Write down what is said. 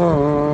Oh.